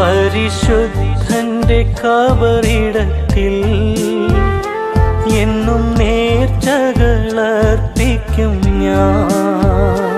പരിശുദ്ധന്റെ കബറിടത്തിൽ എന്നും നേർച്ചകളർപ്പിക്കും ഞാൻ.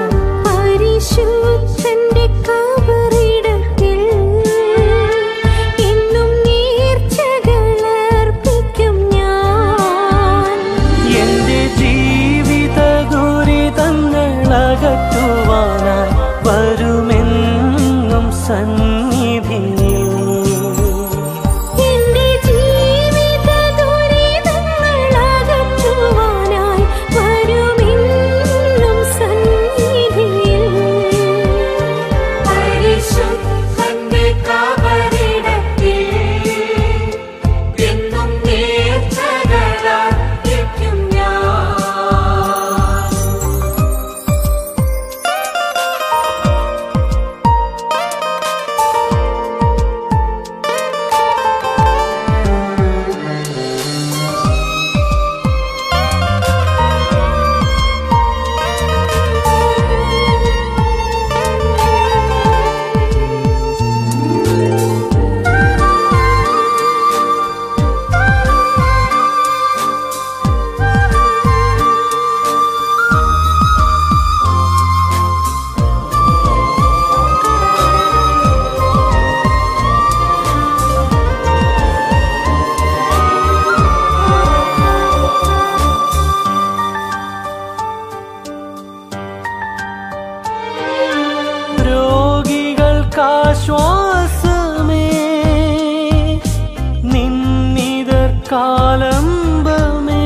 നിന്നിതർക്കാലംബമേ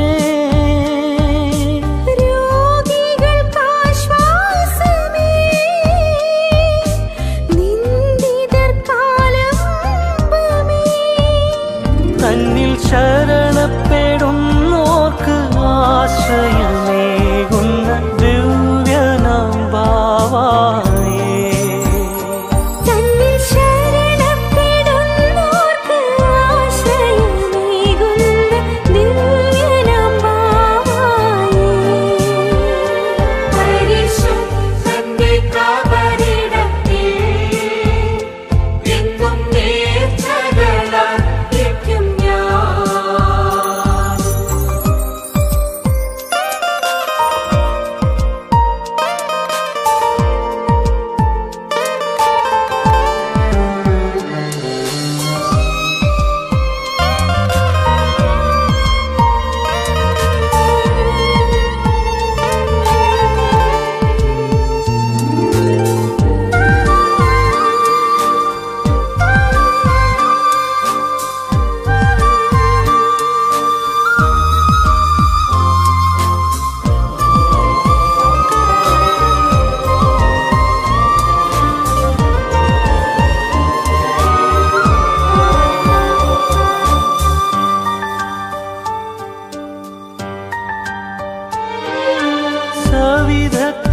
രോഗികൾക്കാശ്വാസമേ de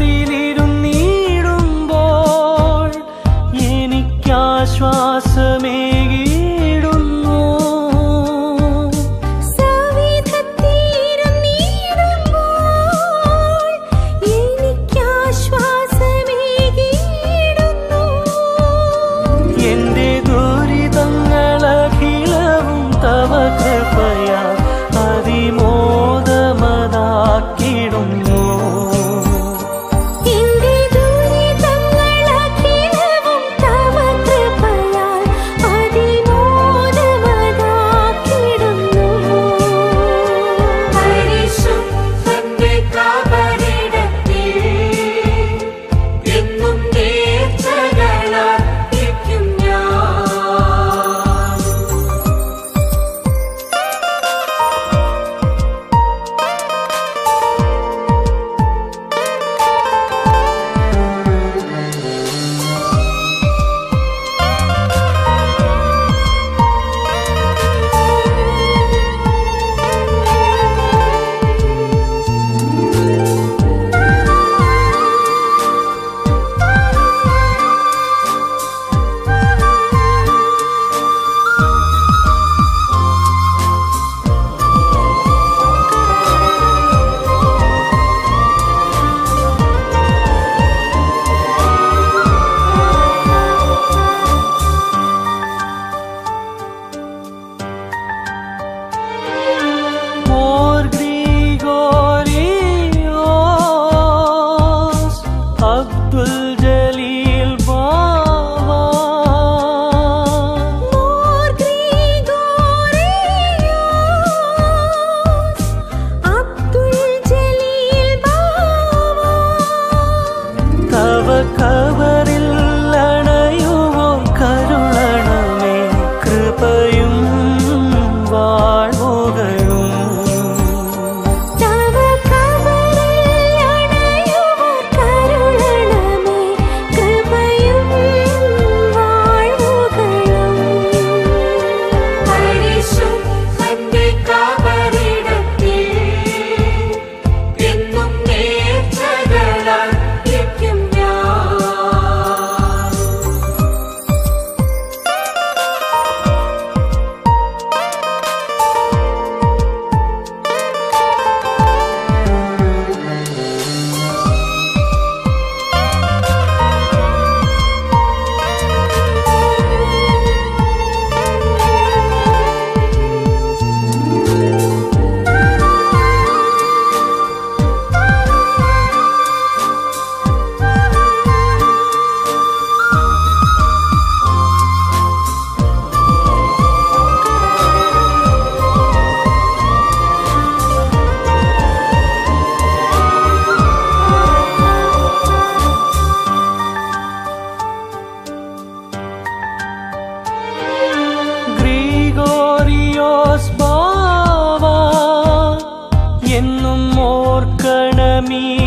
আমি